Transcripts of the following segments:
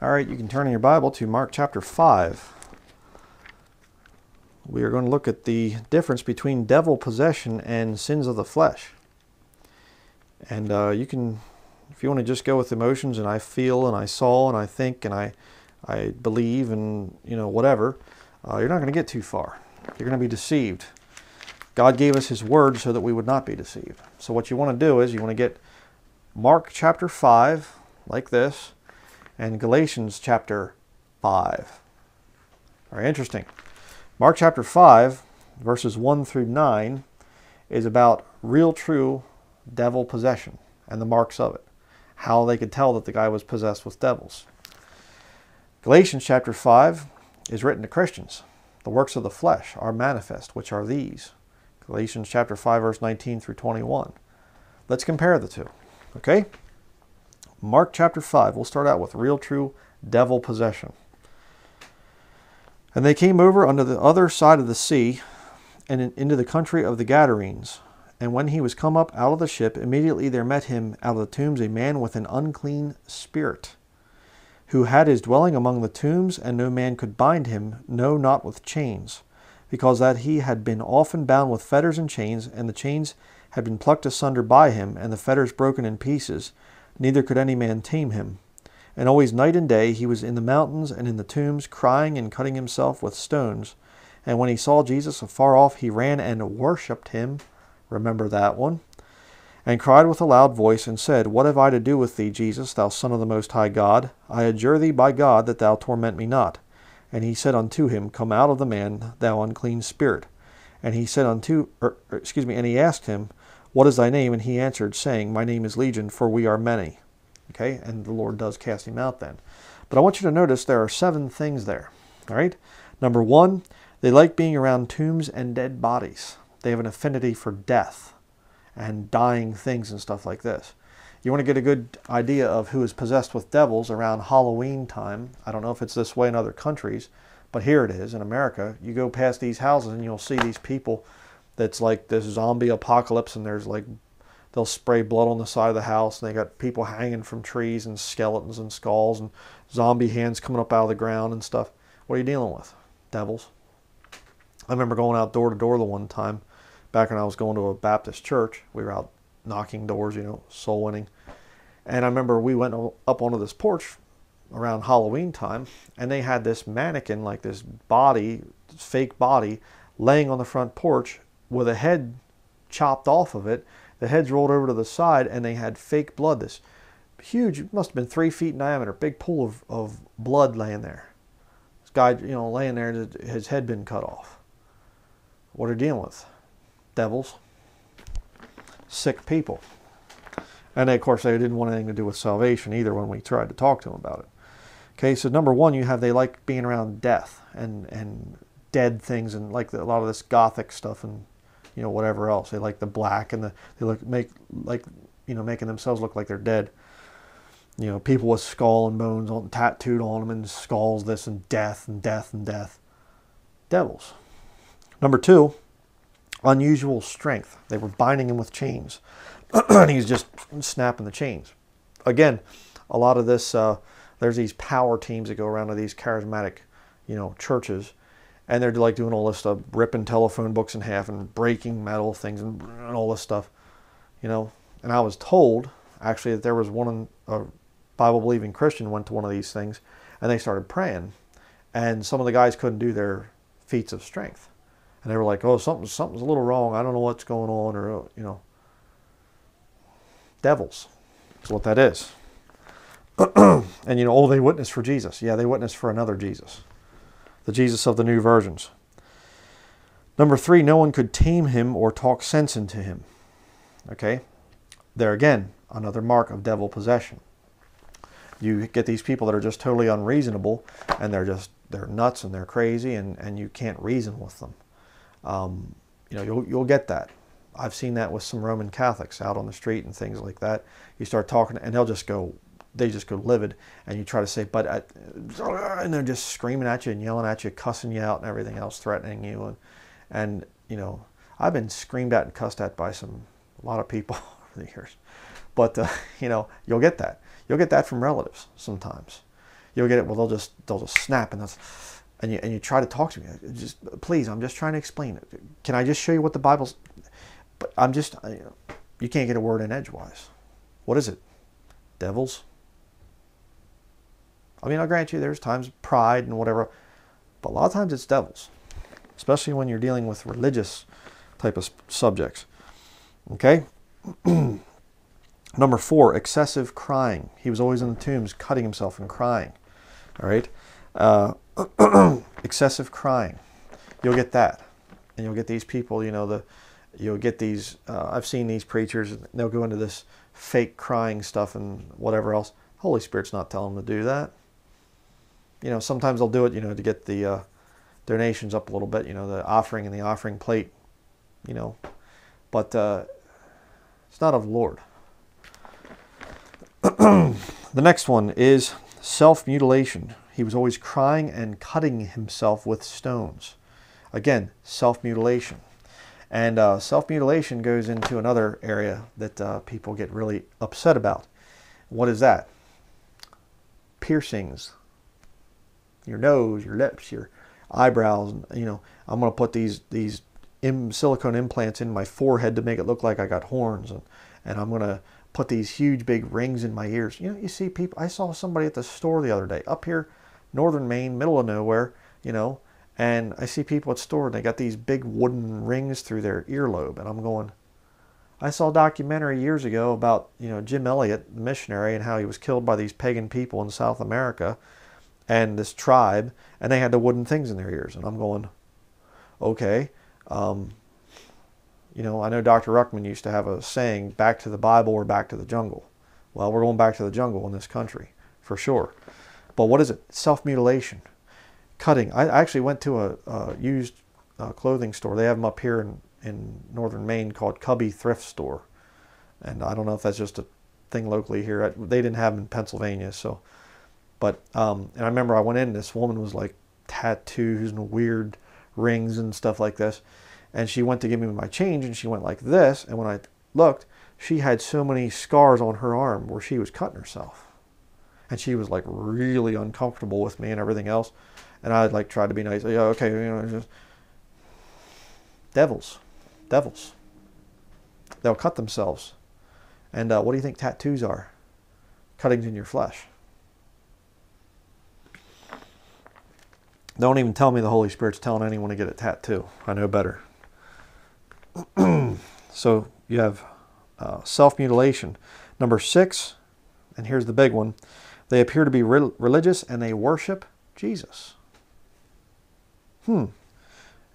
All right, you can turn in your Bible to Mark chapter 5. We are going to look at the difference between devil possession and sins of the flesh. And uh, you can, if you want to just go with emotions and I feel and I saw and I think and I, I believe and, you know, whatever, uh, you're not going to get too far. You're going to be deceived. God gave us His Word so that we would not be deceived. So, what you want to do is you want to get Mark chapter 5, like this, and Galatians chapter 5. Very interesting. Mark chapter 5, verses 1 through 9, is about real, true devil possession and the marks of it. How they could tell that the guy was possessed with devils. Galatians chapter 5 is written to Christians. The works of the flesh are manifest, which are these. Galatians chapter 5, verse 19 through 21. Let's compare the two. Okay? Mark chapter 5, we'll start out with real true devil possession. And they came over unto the other side of the sea and into the country of the Gadarenes. And when he was come up out of the ship, immediately there met him out of the tombs a man with an unclean spirit, who had his dwelling among the tombs, and no man could bind him, no, not with chains, because that he had been often bound with fetters and chains, and the chains had been plucked asunder by him, and the fetters broken in pieces, neither could any man tame him. And always night and day he was in the mountains and in the tombs, crying and cutting himself with stones. And when he saw Jesus afar off, he ran and worshipped him. Remember that one. And cried with a loud voice, and said, What have I to do with thee, Jesus, thou Son of the Most High God? I adjure thee by God that thou torment me not. And he said unto him, Come out of the man, thou unclean spirit. And he said unto, er, er excuse me, and he asked him, What is thy name? And he answered, saying, My name is Legion, for we are many. Okay, and the Lord does cast him out then. But I want you to notice there are seven things there. All right. Number one, they like being around tombs and dead bodies. They have an affinity for death and dying things and stuff like this. You want to get a good idea of who is possessed with devils around Halloween time. I don't know if it's this way in other countries, but here it is in America. You go past these houses and you'll see these people that's like this zombie apocalypse and there's like they'll spray blood on the side of the house and they got people hanging from trees and skeletons and skulls and zombie hands coming up out of the ground and stuff. What are you dealing with? Devils. I remember going out door to door the one time back when I was going to a Baptist church. We were out knocking doors, you know, soul winning. And I remember we went up onto this porch around Halloween time and they had this mannequin, like this body, fake body, laying on the front porch with a head chopped off of it the heads rolled over to the side and they had fake blood. This huge, must have been three feet in diameter, big pool of, of blood laying there. This guy, you know, laying there, his head been cut off. What are you dealing with? Devils, sick people. And they, of course, they didn't want anything to do with salvation either when we tried to talk to them about it. Okay, so number one, you have they like being around death and, and dead things and like the, a lot of this gothic stuff and you know whatever else. They like the black and the they look make like you know making themselves look like they're dead. You know, people with skull and bones on, tattooed on them and skulls, this and death and death and death. Devils. Number two, unusual strength. They were binding him with chains, and he's just snapping the chains. Again, a lot of this. Uh, there's these power teams that go around to these charismatic, you know, churches and they're like doing all this stuff, ripping telephone books in half and breaking metal things and, and all this stuff, you know. And I was told actually that there was one a Bible believing Christian went to one of these things, and they started praying, and some of the guys couldn't do their feats of strength, and they were like, "Oh, something something's a little wrong. I don't know what's going on," or oh, you know, devils. That's what that is. and you know, oh, they witnessed for Jesus. Yeah, they witnessed for another Jesus the Jesus of the new versions. Number three, no one could tame him or talk sense into him. Okay? There again, another mark of devil possession. You get these people that are just totally unreasonable and they're just, they're nuts and they're crazy and, and you can't reason with them. Um, you know, you'll, you'll get that. I've seen that with some Roman Catholics out on the street and things like that. You start talking and they'll just go they just go livid and you try to say but I, and they're just screaming at you and yelling at you cussing you out and everything else threatening you and and you know i've been screamed at and cussed at by some a lot of people over the years but uh, you know you'll get that you'll get that from relatives sometimes You'll get it. Well, they'll just they'll just snap and that's and you and you try to talk to me. Just please, I'm just trying to explain it. Can I just show you what the Bible's? But I'm just you know, you can't get a word in edgewise. What is it? Devils. I mean, I'll grant you there's times pride and whatever, but a lot of times it's devils, especially when you're dealing with religious type of subjects. Okay? Number four, excessive crying. He was always in the tombs cutting himself and crying. All right? Uh, excessive crying. You'll get that. And you'll get these people, you know, the you'll get these, uh, I've seen these preachers, they'll go into this fake crying stuff and whatever else. Holy Spirit's not telling them to do that. You know, sometimes they'll do it, you know, to get the uh, donations up a little bit, you know, the offering and the offering plate, you know. But uh, it's not of Lord. the next one is self mutilation. He was always crying and cutting himself with stones. Again, self mutilation. And uh, self mutilation goes into another area that uh, people get really upset about. What is that? Piercings. Your nose, your lips, your eyebrows. You know, I'm going to put these these silicone implants in my forehead to make it look like I got horns, and and I'm going to put these huge big rings in my ears. You know, you see people. I saw somebody at the store the other day up here, northern Maine, middle of nowhere. You know, and I see people at store and they got these big wooden rings through their earlobe, and I'm going. I saw a documentary years ago about you know Jim Elliot, the missionary, and how he was killed by these pagan people in South America, and this tribe, and they had the wooden things in their ears, and I'm going, okay, um, you know I know Dr. Ruckman used to have a saying, "Back to the Bible or back to the jungle." Well, we're going back to the jungle in this country for sure. But what is it? Self mutilation cutting. I actually went to a, a used uh, clothing store. They have them up here in, in northern Maine called Cubby Thrift Store. And I don't know if that's just a thing locally here. They didn't have them in Pennsylvania. So, but, um, and I remember I went in, this woman was like tattoos and weird rings and stuff like this. And she went to give me my change and she went like this. And when I looked, she had so many scars on her arm where she was cutting herself. And she was like really uncomfortable with me and everything else and I'd like tried to be nice. Yeah, okay, you know, just devils, devils. They'll cut themselves. And uh, what do you think tattoos are? Cuttings in your flesh. Don't even tell me the Holy Spirit's telling anyone to get a tattoo. I know better. so you have uh, self mutilation. Number six, and here's the big one they appear to be re- religious and they worship Jesus. Hmm.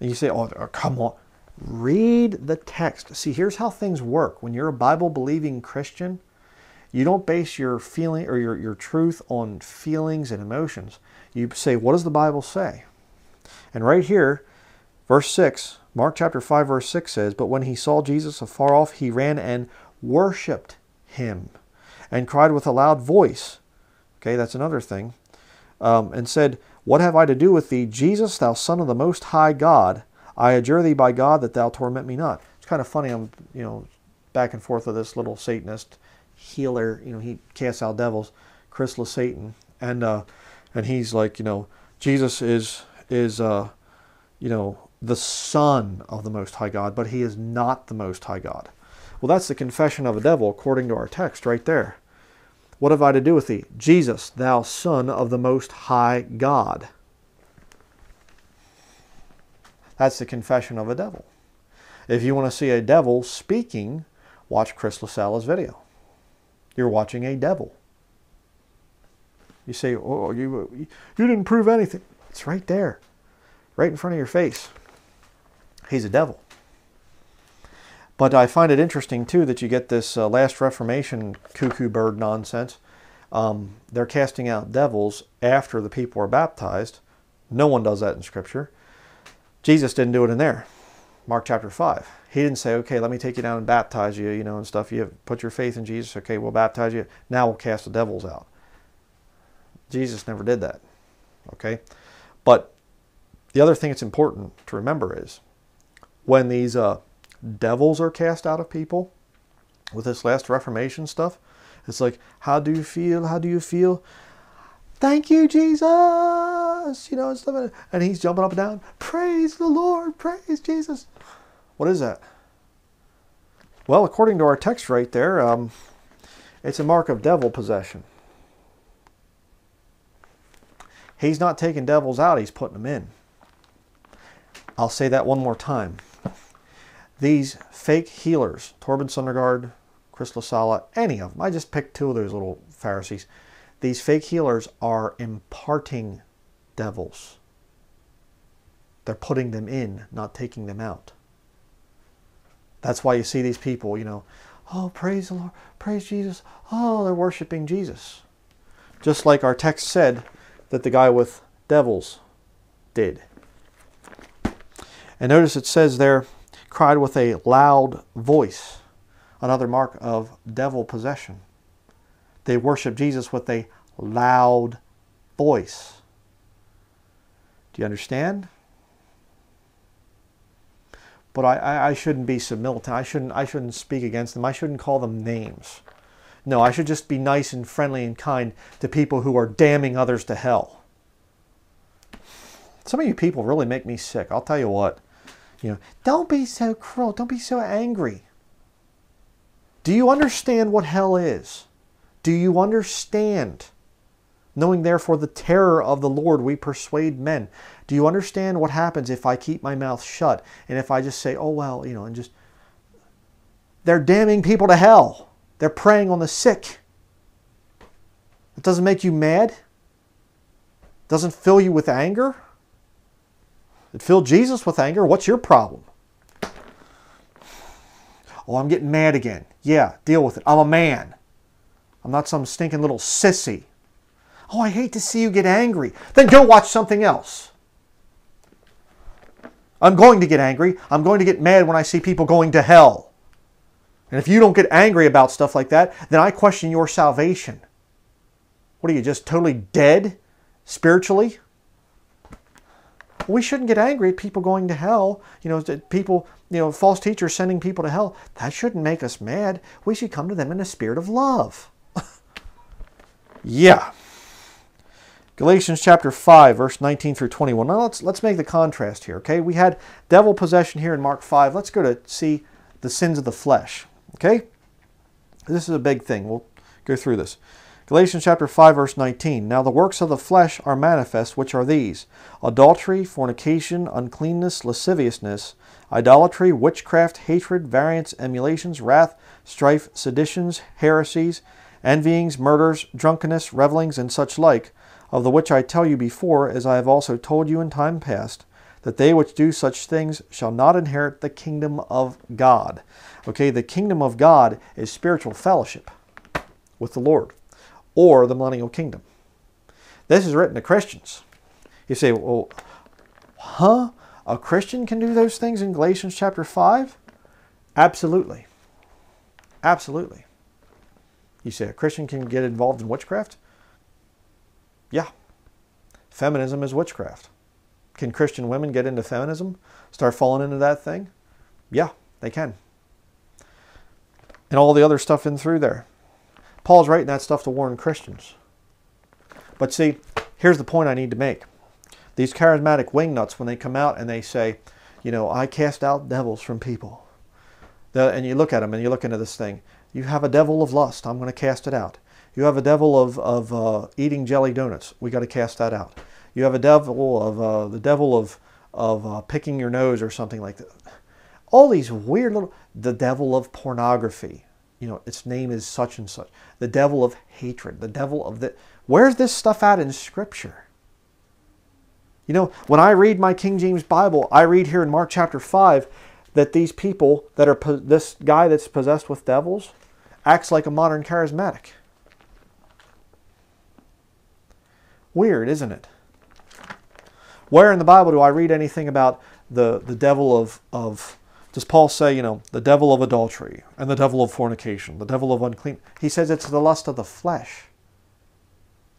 And you say, oh, come on. Read the text. See, here's how things work. When you're a Bible believing Christian, you don't base your feeling or your, your truth on feelings and emotions. You say, what does the Bible say? And right here, verse 6, Mark chapter 5, verse 6 says, But when he saw Jesus afar off, he ran and worshiped him and cried with a loud voice. Okay, that's another thing. Um, and said, what have I to do with thee, Jesus, thou Son of the Most High God? I adjure thee by God that thou torment me not. It's kind of funny. I'm, you know, back and forth with this little Satanist healer. You know, he casts out devils, Chrysalis Satan, and uh, and he's like, you know, Jesus is is uh, you know, the Son of the Most High God, but he is not the Most High God. Well, that's the confession of a devil according to our text right there. What have I to do with thee? Jesus, thou Son of the Most High God. That's the confession of a devil. If you want to see a devil speaking, watch Chris LaSala's video. You're watching a devil. You say, oh, you, you didn't prove anything. It's right there, right in front of your face. He's a devil. But I find it interesting too that you get this uh, last Reformation cuckoo bird nonsense. Um, they're casting out devils after the people are baptized. No one does that in Scripture. Jesus didn't do it in there. Mark chapter 5. He didn't say, okay, let me take you down and baptize you, you know, and stuff. You have put your faith in Jesus. Okay, we'll baptize you. Now we'll cast the devils out. Jesus never did that. Okay? But the other thing that's important to remember is when these uh, devils are cast out of people with this last Reformation stuff. It's like, how do you feel? How do you feel? thank you, Jesus. You know, and, stuff, and he's jumping up and down. Praise the Lord. Praise Jesus. What is that? Well, according to our text right there, um, it's a mark of devil possession. He's not taking devils out, he's putting them in. I'll say that one more time. These fake healers, Torben Søndergaard, Chris LaSala, any of them, I just picked two of those little Pharisees. These fake healers are imparting devils. They're putting them in, not taking them out. That's why you see these people, you know, oh, praise the Lord, praise Jesus. Oh, they're worshiping Jesus. Just like our text said that the guy with devils did. And notice it says there, cried with a loud voice, another mark of devil possession. They worship Jesus with a loud voice. Do you understand? But I, I, shouldn't be submillitant. I shouldn't, I shouldn't speak against them. I shouldn't call them names. No, I should just be nice and friendly and kind to people who are damning others to hell. Some of you people really make me sick. I'll tell you what. You know, don't be so cruel. Don't be so angry. Do you understand what hell is? Do you understand? Knowing therefore the terror of the Lord, we persuade men. Do you understand what happens if I keep my mouth shut and if I just say, oh, well, you know, and just. They're damning people to hell. They're preying on the sick. It doesn't make you mad? It Doesn't fill you with anger? It filled Jesus with anger. What's your problem? Oh, I'm getting mad again. Yeah, deal with it. I'm a man. I'm not some stinking little sissy. Oh, I hate to see you get angry. Then go watch something else. I'm going to get angry. I'm going to get mad when I see people going to hell. And if you don't get angry about stuff like that, then I question your salvation. What are you, just totally dead spiritually? We shouldn't get angry at people going to hell. You know, people, you know, false teachers sending people to hell. That shouldn't make us mad. We should come to them in a spirit of love. yeah. Galatians chapter 5, verse 19 through 21. Now let's, let's make the contrast here, okay? We had devil possession here in Mark 5. Let's go to see the sins of the flesh, okay? This is a big thing. We'll go through this. Galatians chapter 5, verse 19. Now the works of the flesh are manifest, which are these adultery, fornication, uncleanness, lasciviousness, idolatry, witchcraft, hatred, variance, emulations, wrath, strife, seditions, heresies, envyings, murders, drunkenness, revelings, and such like of the which I tell you before, as I have also told you in time past, that they which do such things shall not inherit the kingdom of God. Okay, the kingdom of God is spiritual fellowship with the Lord or the millennial kingdom. This is written to Christians. You say, well, huh? A Christian can do those things in Galatians chapter 5? Absolutely. Absolutely. You say a Christian can get involved in witchcraft? Yeah. Feminism is witchcraft. Can Christian women get into feminism? Start falling into that thing? Yeah, they can. And all the other stuff in through there. Paul's writing that stuff to warn Christians. But see, here's the point I need to make. These charismatic wingnuts, when they come out and they say, you know, I cast out devils from people. and you look at them and you look into this thing. You have a devil of lust. I'm going to cast it out. You have a devil of, of uh, eating jelly donuts. We got to cast that out. You have a devil of uh, the devil of of uh, picking your nose or something like that. All these weird little the devil of pornography. You know, its name is such and such. The devil of hatred. The devil of the. Where's this stuff at in Scripture? You know, when I read my King James Bible, I read here in Mark chapter five that these people that are this guy that's possessed with devils acts like a modern charismatic. Weird, isn't it? Where in the Bible do I read anything about the, the devil of, of, does Paul say, you know, the devil of adultery and the devil of fornication, the devil of unclean? He says it's the lust of the flesh.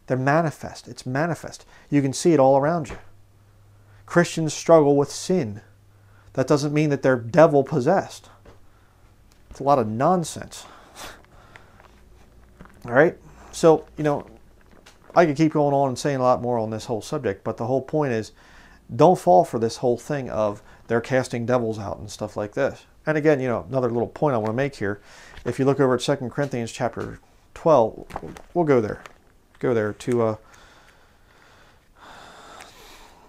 They're manifest. It's manifest. You can see it all around you. Christians struggle with sin. That doesn't mean that they're devil possessed. It's a lot of nonsense. All right? So, you know, I could keep going on and saying a lot more on this whole subject, but the whole point is don't fall for this whole thing of they're casting devils out and stuff like this. And again, you know, another little point I want to make here. If you look over at 2 Corinthians chapter 12, we'll go there. Go there to uh,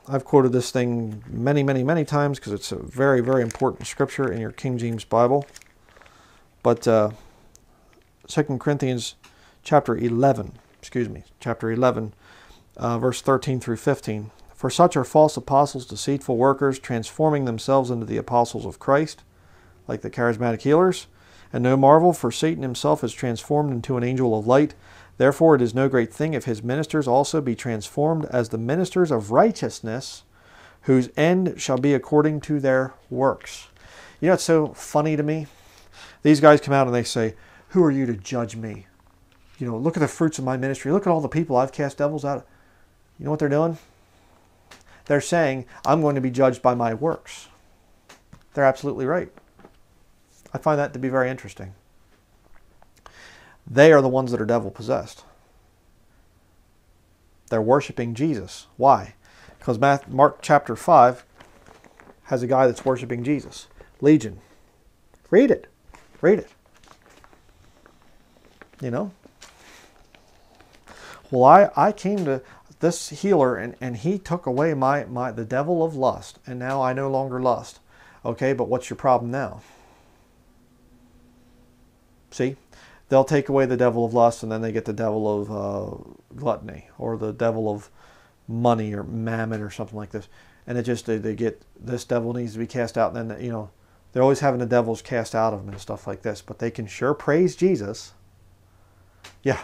I've quoted this thing many, many, many times because it's a very, very important scripture in your King James Bible. But uh, 2 Corinthians chapter 11, excuse me, chapter 11, uh, verse 13 through 15. For such are false apostles, deceitful workers, transforming themselves into the apostles of Christ, like the charismatic healers. And no marvel, for Satan himself is transformed into an angel of light. Therefore, it is no great thing if his ministers also be transformed as the ministers of righteousness, whose end shall be according to their works. You know it's so funny to me? These guys come out and they say, Who are you to judge me? You know, look at the fruits of my ministry. Look at all the people I've cast devils out. You know what they're doing? They're saying, I'm going to be judged by my works. They're absolutely right. I find that to be very interesting. They are the ones that are devil possessed. They're worshiping Jesus. Why? Because Mark chapter 5 has a guy that's worshiping Jesus. Legion. Read it. Read it. You know? Well, I, I came to this healer and, and he took away my, my the devil of lust, and now I no longer lust. Okay, but what's your problem now? See? they'll take away the devil of lust and then they get the devil of uh, gluttony or the devil of money or mammon or something like this. And it just, they, they get, this devil needs to be cast out. And then, you know, they're always having the devils cast out of them and stuff like this. But they can sure praise Jesus. Yeah.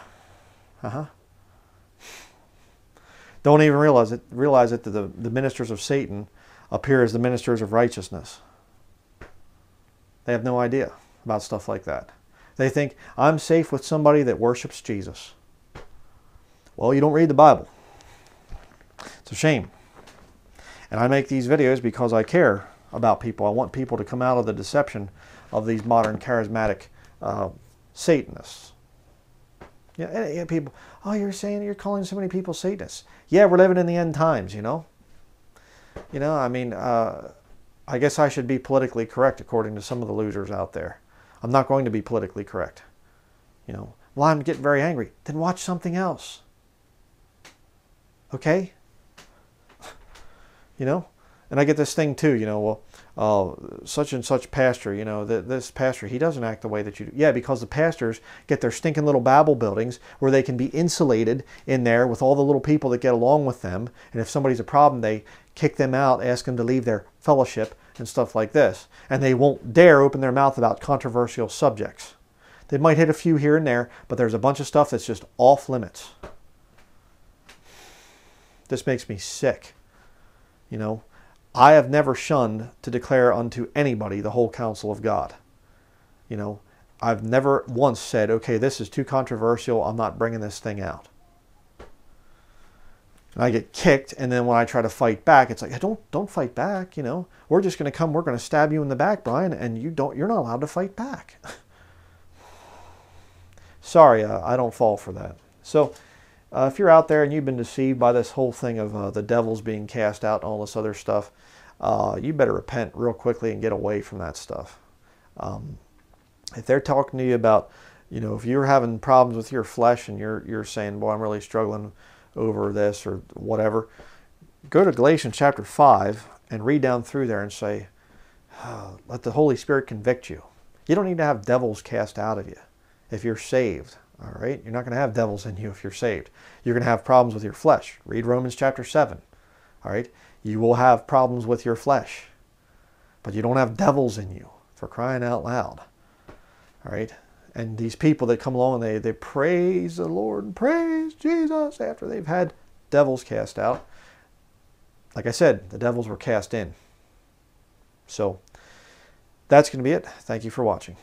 Uh huh. Don't even realize it. Realize it that the, the ministers of Satan appear as the ministers of righteousness. They have no idea about stuff like that. They think, I'm safe with somebody that worships Jesus. Well, you don't read the Bible. It's a shame. And I make these videos because I care about people. I want people to come out of the deception of these modern charismatic uh, Satanists. Yeah, yeah, people, oh, you're saying you're calling so many people Satanists. Yeah, we're living in the end times, you know? You know, I mean, uh, I guess I should be politically correct according to some of the losers out there. I'm not going to be politically correct. You know, well, I'm getting very angry. Then watch something else. Okay? you know? And I get this thing too, you know, well, uh, such and such pastor, you know, the, this pastor, he doesn't act the way that you do. Yeah, because the pastors get their stinking little Babel buildings where they can be insulated in there with all the little people that get along with them. And if somebody's a problem, they kick them out, ask them to leave their fellowship and stuff like this. And they won't dare open their mouth about controversial subjects. They might hit a few here and there, but there's a bunch of stuff that's just off limits. This makes me sick. You know, I have never shunned to declare unto anybody the whole counsel of God. You know, I've never once said, okay, this is too controversial. I'm not bringing this thing out. And I get kicked, and then when I try to fight back, it's like, don't don't fight back. You know, we're just going to come. We're going to stab you in the back, Brian, and you don't. You're not allowed to fight back. Sorry, uh, I don't fall for that. So, uh, if you're out there and you've been deceived by this whole thing of uh, the devils being cast out and all this other stuff, uh, you better repent real quickly and get away from that stuff. Um, if they're talking to you about, you know, if you're having problems with your flesh and you're you're saying, "Boy, I'm really struggling." over this or whatever, go to Galatians chapter 5 and read down through there and say, oh, let the Holy Spirit convict you. You don't need to have devils cast out of you if you're saved. All right? You're not going to have devils in you if you're saved. You're going to have problems with your flesh. Read Romans chapter 7. All right? You will have problems with your flesh. But you don't have devils in you for crying out loud. All right? and these people that come along and they, they praise the Lord and praise Jesus after they've had devils cast out. Like I said, the devils were cast in. So that's going to be it. Thank you for watching.